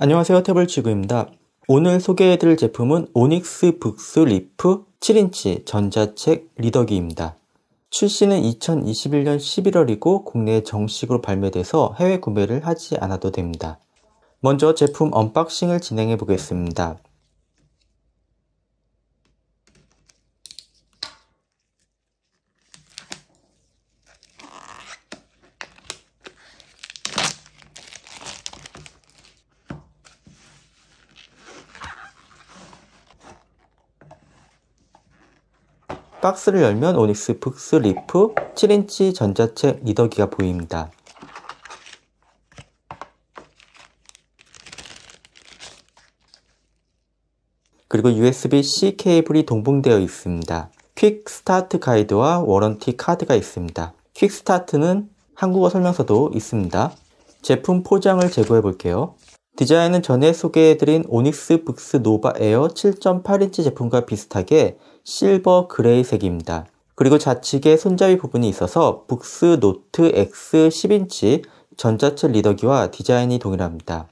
안녕하세요 태블치구입니다. 오늘 소개해드릴 제품은 ONYX BOOX Leaf 7인치 전자책 리더기입니다. 출시는 2021년 11월이고 국내에 정식으로 발매돼서 해외 구매를 하지 않아도 됩니다. 먼저 제품 unboxing을 진행해 보겠습니다. 박스를 열면 ONYX BOOX Leaf 7인치 전자책 리더기가 보입니다. 그리고 USB-C 케이블이 동봉되어 있습니다. quick start guide와 warranty card가 있습니다. quick start는 한국어 설명서도 있습니다. 제품 포장을 제거해 볼게요. 디자인은 전에 소개해드린 ONYX BOOX Nova Air 7.8인치 제품과 비슷하게 silver gray 색입니다. 그리고 좌측에 손잡이 부분이 있어서 BOOX Note X 10인치 전자책 리더기와 디자인이 동일합니다.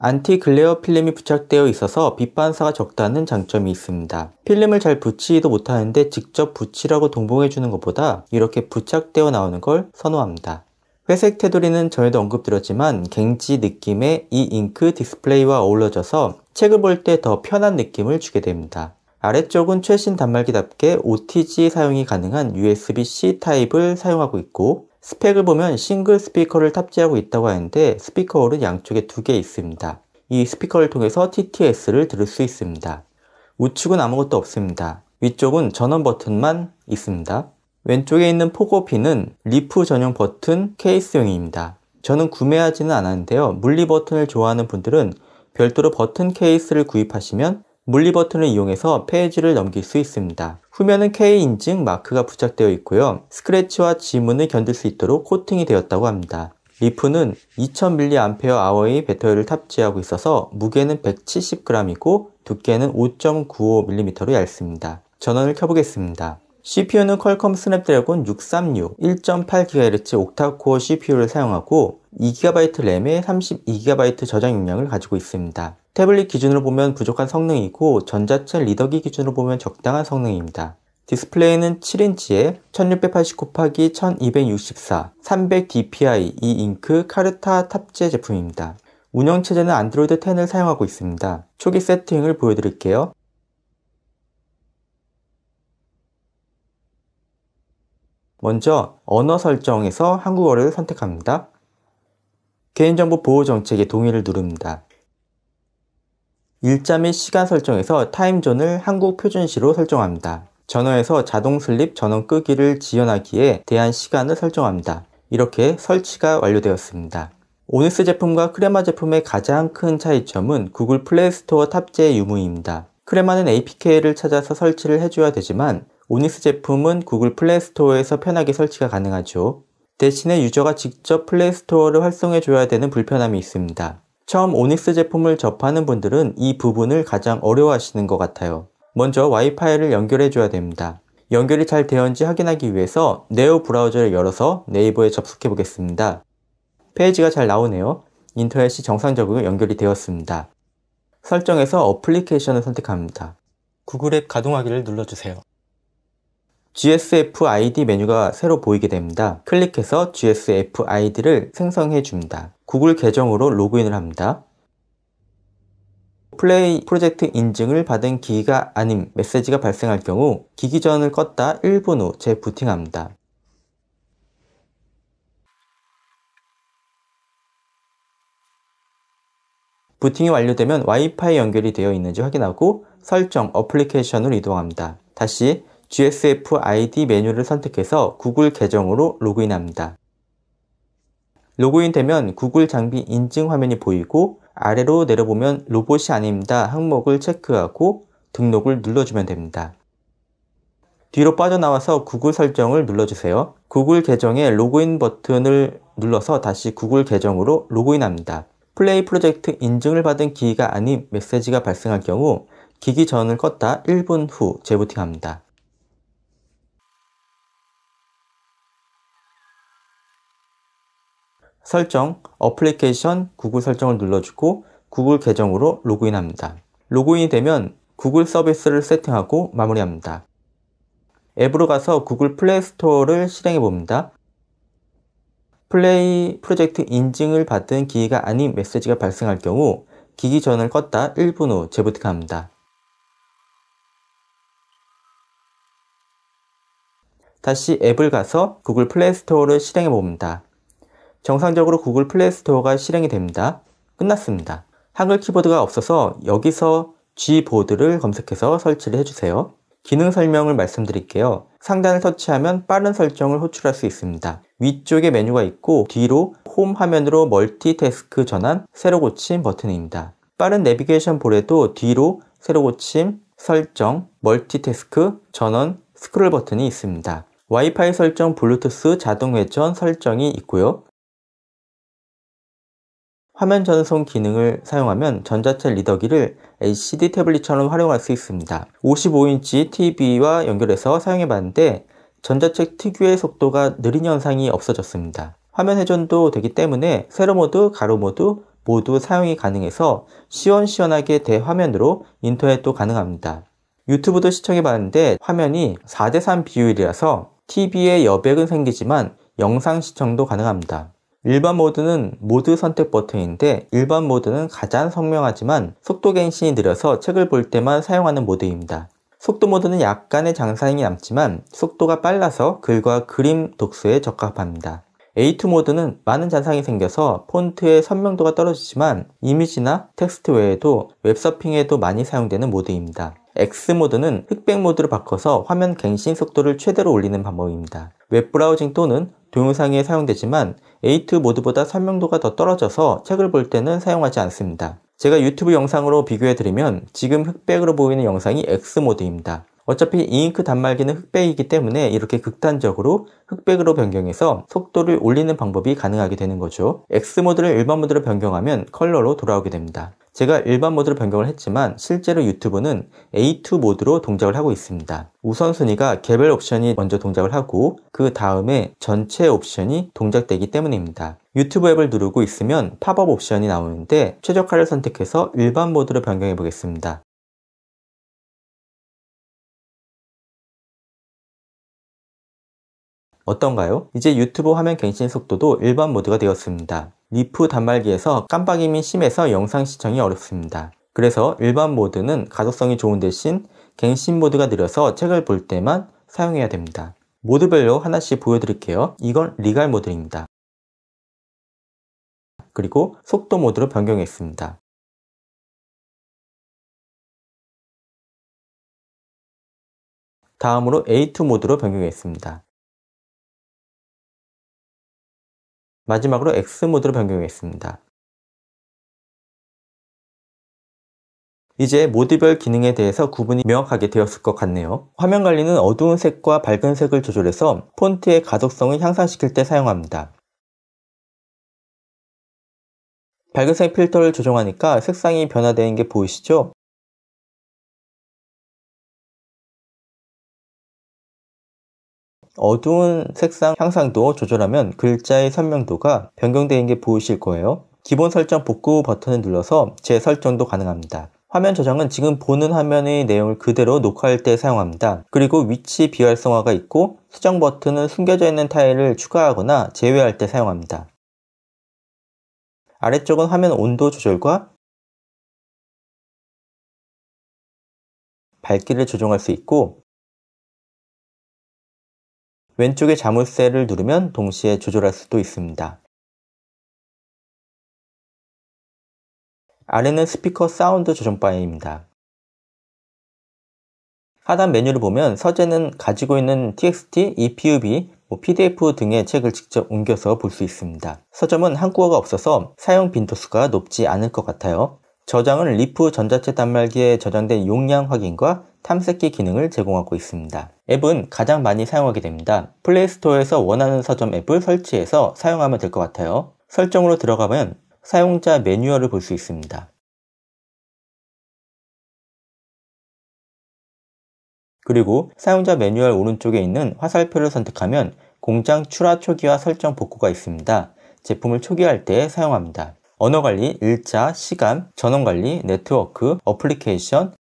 anti-glare 필름이 부착되어 있어서 빛 반사가 적다는 장점이 있습니다. 필름을 잘 붙이지도 못하는데 직접 붙이라고 동봉해주는 것보다 이렇게 부착되어 나오는 걸 선호합니다. 회색 테두리는 전에도 언급드렸지만 갱지 느낌의 E Ink 디스플레이와 어우러져서 책을 볼 때 더 편한 느낌을 주게 됩니다. 아래쪽은 최신 단말기답게 OTG 사용이 가능한 USB-C 타입을 사용하고 있고 스펙을 보면 싱글 스피커를 탑재하고 있다고 하는데 스피커 hole은 양쪽에 두 개 있습니다. 이 스피커를 통해서 TTS를 들을 수 있습니다. 우측은 아무것도 없습니다. 위쪽은 전원 버튼만 있습니다. 왼쪽에 있는 pogo pin은 Leaf 전용 버튼 케이스용입니다. 저는 구매하지는 않았는데요. 물리 버튼을 좋아하는 분들은 별도로 버튼 케이스를 구입하시면 물리 버튼을 이용해서 페이지를 넘길 수 있습니다. 후면은 KC 인증 마크가 부착되어 있고요. 스크래치와 지문을 견딜 수 있도록 코팅이 되었다고 합니다. Leaf는 2000mAh의 배터리를 탑재하고 있어서 무게는 170g이고 두께는 5.95mm로 얇습니다. 전원을 켜보겠습니다. CPU는 Qualcomm Snapdragon 636 1.8GHz octa-core CPU를 사용하고 2GB 램에 32GB 저장 용량을 가지고 있습니다. 태블릿 기준으로 보면 부족한 성능이고 전자책 리더기 기준으로 보면 적당한 성능입니다. 디스플레이는 7인치에 1680 곱하기 1264 300dpi E Ink Carta 탑재 제품입니다. 운영체제는 안드로이드 10을 사용하고 있습니다. 초기 세팅을 보여드릴게요. 먼저 언어 설정에서 한국어를 선택합니다. 개인정보 보호 정책에 동의를 누릅니다. 일자 및 시간 설정에서 time zone을 한국 표준시로 설정합니다. 전원에서 자동 sleep 전원 끄기를 지연하기에 대한 시간을 설정합니다. 이렇게 설치가 완료되었습니다. 오닉스 제품과 크레마 제품의 가장 큰 차이점은 구글 플레이 스토어 탑재 유무입니다. 크레마는 APK를 찾아서 설치를 해줘야 되지만 오닉스 제품은 구글 플레이 스토어에서 편하게 설치가 가능하죠. 대신에 유저가 직접 플레이 스토어를 활성해 줘야 되는 불편함이 있습니다. 처음 오닉스 제품을 접하는 분들은 이 부분을 가장 어려워하시는 것 같아요. 먼저 와이파이를 연결해 줘야 됩니다. 연결이 잘 되었는지 확인하기 위해서 네오 브라우저를 열어서 네이버에 접속해 보겠습니다. 페이지가 잘 나오네요. 인터넷이 정상적으로 연결이 되었습니다. 설정에서 어플리케이션을 선택합니다. 구글 앱 가동하기를 눌러주세요. GSF ID 메뉴가 새로 보이게 됩니다. 클릭해서 GSF ID를 생성해 줍니다. 구글 계정으로 로그인을 합니다. 플레이 프로젝트 인증을 받은 기기가 아닌 메시지가 발생할 경우 기기 전원을 껐다 1분 후 재부팅합니다. 부팅이 완료되면 와이파이 연결이 되어 있는지 확인하고 설정 어플리케이션으로 이동합니다. 다시 GSF ID 메뉴를 선택해서 구글 계정으로 로그인합니다. 로그인 되면 구글 장비 인증 화면이 보이고 아래로 내려보면 로봇이 아닙니다 항목을 체크하고 등록을 눌러주면 됩니다. 뒤로 빠져나와서 구글 설정을 눌러주세요. 구글 계정에 로그인 버튼을 눌러서 다시 구글 계정으로 로그인합니다. 플레이 프로젝트 인증을 받은 기기가 아닌 메시지가 발생할 경우 기기 전원을 껐다 1분 후 재부팅합니다. 설정, 어플리케이션, 구글 설정을 눌러주고 구글 계정으로 로그인합니다. 로그인이 되면 구글 서비스를 세팅하고 마무리합니다. 앱으로 가서 구글 플레이 스토어를 실행해 봅니다. Play Protect 인증을 받은 기기가 아닌 메시지가 발생할 경우 기기 전원을 껐다 1분 후 재부팅합니다. 다시 앱을 가서 구글 플레이 스토어를 실행해 봅니다. 정상적으로 구글 플레이 스토어가 실행이 됩니다. 끝났습니다. 한글 키보드가 없어서 여기서 Gboard를 검색해서 설치를 해주세요. 기능 설명을 말씀드릴게요. 상단을 터치하면 빠른 설정을 호출할 수 있습니다. 위쪽에 메뉴가 있고 뒤로 홈 화면으로 multitask 전환, 새로 고침 버튼입니다. 빠른 내비게이션 볼에도 뒤로 새로 고침, 설정, multitask, 전원, 스크롤 버튼이 있습니다. 와이파이 설정, 블루투스 자동 회전 설정이 있고요. 화면 전송 기능을 사용하면 전자책 리더기를 LCD 태블릿처럼 활용할 수 있습니다. 55인치 TV와 연결해서 사용해봤는데 전자책 특유의 속도가 느린 현상이 없어졌습니다. 화면 회전도 되기 때문에 세로 모드, 가로 모드 모두 사용이 가능해서 시원시원하게 대화면으로 인터넷도 가능합니다. 유튜브도 시청해봤는데 화면이 4대3 비율이라서 TV에 여백은 생기지만 영상 시청도 가능합니다. 일반 모드는 모드 선택 버튼인데 일반 모드는 가장 선명하지만 속도 갱신이 느려서 책을 볼 때만 사용하는 모드입니다. 속도 모드는 약간의 잔상이 남지만 속도가 빨라서 글과 그림 독서에 적합합니다. A2 모드는 많은 잔상이 생겨서 폰트의 선명도가 떨어지지만 이미지나 텍스트 외에도 웹서핑에도 많이 사용되는 모드입니다. X 모드는 흑백 모드로 바꿔서 화면 갱신 속도를 최대로 올리는 방법입니다. web browsing 또는 동영상에 사용되지만 A2 모드보다 선명도가 더 떨어져서 책을 볼 때는 사용하지 않습니다. 제가 유튜브 영상으로 비교해드리면 지금 흑백으로 보이는 영상이 X 모드입니다. 어차피 E Ink 단말기는 흑백이기 때문에 이렇게 극단적으로 흑백으로 변경해서 속도를 올리는 방법이 가능하게 되는 거죠. X 모드를 일반 모드로 변경하면 컬러로 돌아오게 됩니다. 제가 일반 모드로 변경을 했지만 실제로 유튜브는 A2 모드로 동작을 하고 있습니다. 우선순위가 개별 옵션이 먼저 동작을 하고 그 다음에 전체 옵션이 동작되기 때문입니다. 유튜브 앱을 누르고 있으면 팝업 옵션이 나오는데 최적화를 선택해서 일반 모드로 변경해 보겠습니다. 어떤가요? 이제 유튜브 화면 갱신 속도도 일반 모드가 되었습니다. 리프 단말기에서 깜빡임이 심해서 영상 시청이 어렵습니다. 그래서 일반 모드는 가독성이 좋은 대신 갱신 모드가 느려서 책을 볼 때만 사용해야 됩니다. 모드별로 하나씩 보여드릴게요. 이건 Regal 모드입니다. 그리고 속도 모드로 변경했습니다. 다음으로 A2 모드로 변경했습니다. 마지막으로 X 모드로 변경했습니다. 이제 모드별 기능에 대해서 구분이 명확하게 되었을 것 같네요. 화면 관리는 어두운 색과 밝은 색을 조절해서 폰트의 가독성을 향상시킬 때 사용합니다. 밝은색 필터를 조정하니까 색상이 변화되는 게 보이시죠? 어두운 색상 향상도 조절하면 글자의 선명도가 변경되는 게 보이실 거예요. 기본 설정 복구 버튼을 눌러서 재설정도 가능합니다. 화면 저장은 지금 보는 화면의 내용을 그대로 녹화할 때 사용합니다. 그리고 위치 비활성화가 있고 수정 버튼은 숨겨져 있는 타일을 추가하거나 제외할 때 사용합니다. 아래쪽은 화면 온도 조절과 밝기를 조정할 수 있고 왼쪽의 자물쇠를 누르면 동시에 조절할 수도 있습니다. 아래는 스피커 사운드 조정 바입니다. 하단 메뉴를 보면 서재는 가지고 있는 TXT, EPUB, 뭐 PDF 등의 책을 직접 옮겨서 볼 수 있습니다. 서점은 한국어가 없어서 사용 빈도수가 높지 않을 것 같아요. 저장은 리프 전자책 단말기에 저장된 용량 확인과 탐색기 기능을 제공하고 있습니다. 앱은 가장 많이 사용하게 됩니다. 플레이스토어에서 원하는 서점 앱을 설치해서 사용하면 될 것 같아요. 설정으로 들어가면 사용자 매뉴얼을 볼 수 있습니다. 그리고 사용자 매뉴얼 오른쪽에 있는 화살표를 선택하면 공장 출하 초기화 설정 복구가 있습니다. 제품을 초기화할 때 사용합니다. 언어 관리, 일자, 시간, 전원 관리, 네트워크, 어플리케이션,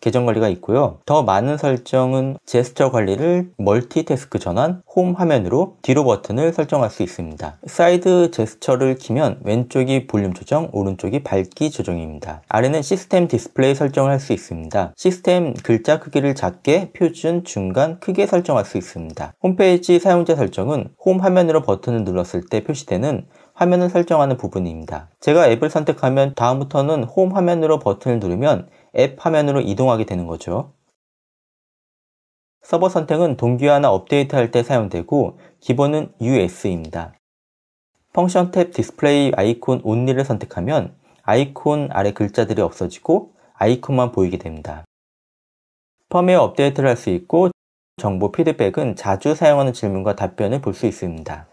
계정 관리가 있고요. 더 많은 설정은 제스처 관리를 multitask 전환, 홈 화면으로 뒤로 버튼을 설정할 수 있습니다. 사이드 제스처를 키면 왼쪽이 볼륨 조정, 오른쪽이 밝기 조정입니다. 아래는 시스템 디스플레이 설정을 할 수 있습니다. 시스템 글자 크기를 작게, 표준, 중간, 크게 설정할 수 있습니다. 홈페이지 사용자 설정은 홈 화면으로 버튼을 눌렀을 때 표시되는 화면을 설정하는 부분입니다. 제가 앱을 선택하면 다음부터는 홈 화면으로 버튼을 누르면 앱 화면으로 이동하게 되는 거죠. 서버 선택은 동기화나 업데이트할 때 사용되고 기본은 US입니다. function tab display icon only를 선택하면 아이콘 아래 글자들이 없어지고 아이콘만 보이게 됩니다. 펌웨어 업데이트를 할 수 있고 정보 피드백은 자주 사용하는 질문과 답변을 볼 수 있습니다.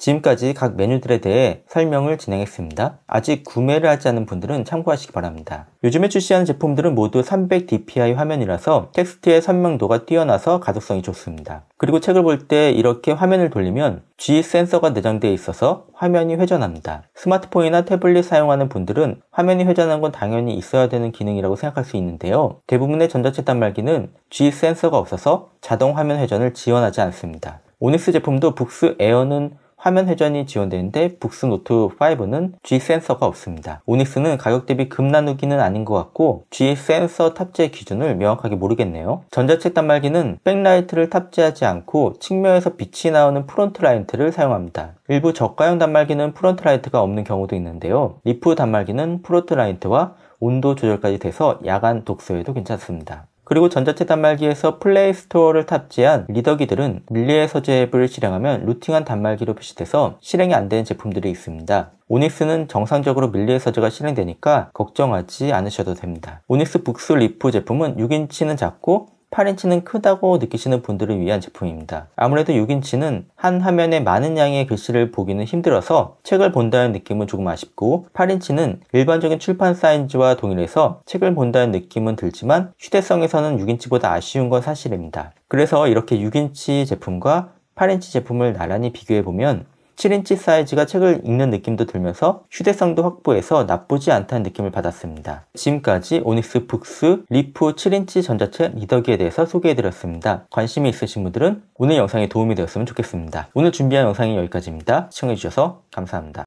지금까지 각 메뉴들에 대해 설명을 진행했습니다. 아직 구매를 하지 않은 분들은 참고하시기 바랍니다. 요즘에 출시하는 제품들은 모두 300dpi 화면이라서 텍스트의 선명도가 뛰어나서 가독성이 좋습니다. 그리고 책을 볼 때 이렇게 화면을 돌리면 G 센서가 내장되어 있어서 화면이 회전합니다. 스마트폰이나 태블릿 사용하는 분들은 화면이 회전하는 건 당연히 있어야 되는 기능이라고 생각할 수 있는데요. 대부분의 전자책 단말기는 G 센서가 없어서 자동 화면 회전을 지원하지 않습니다. 오닉스 제품도 북스 에어는 화면 회전이 지원되는데 BOOX Note 5는 G 센서가 없습니다. 오닉스는 가격 대비 급나누기는 아닌 것 같고 G 센서 탑재 기준을 명확하게 모르겠네요. 전자책 단말기는 백라이트를 탑재하지 않고 측면에서 빛이 나오는 front light를 사용합니다. 일부 저가형 단말기는 front light가 없는 경우도 있는데요. 리프 단말기는 front light와 온도 조절까지 돼서 야간 독서에도 괜찮습니다. 그리고 전자책 단말기에서 플레이 스토어를 탑재한 리더기들은 밀리의 서재 앱을 실행하면 rooting한 단말기로 표시돼서 실행이 안 되는 제품들이 있습니다. 오닉스는 정상적으로 밀리의 서재가 실행되니까 걱정하지 않으셔도 됩니다. ONYX BOOX Leaf 제품은 6인치는 작고 8인치는 크다고 느끼시는 분들을 위한 제품입니다. 아무래도 6인치는 한 화면에 많은 양의 글씨를 보기는 힘들어서 책을 본다는 느낌은 조금 아쉽고 8인치는 일반적인 출판 사이즈와 동일해서 책을 본다는 느낌은 들지만 휴대성에서는 6인치보다 아쉬운 건 사실입니다. 그래서 이렇게 6인치 제품과 8인치 제품을 나란히 비교해보면 7인치 사이즈가 책을 읽는 느낌도 들면서 휴대성도 확보해서 나쁘지 않다는 느낌을 받았습니다. 지금까지 오닉스 북스 리프 7인치 전자책 리더기에 대해서 소개해드렸습니다. 관심이 있으신 분들은 오늘 영상이 도움이 되었으면 좋겠습니다. 오늘 준비한 영상이 여기까지입니다. 시청해주셔서 감사합니다.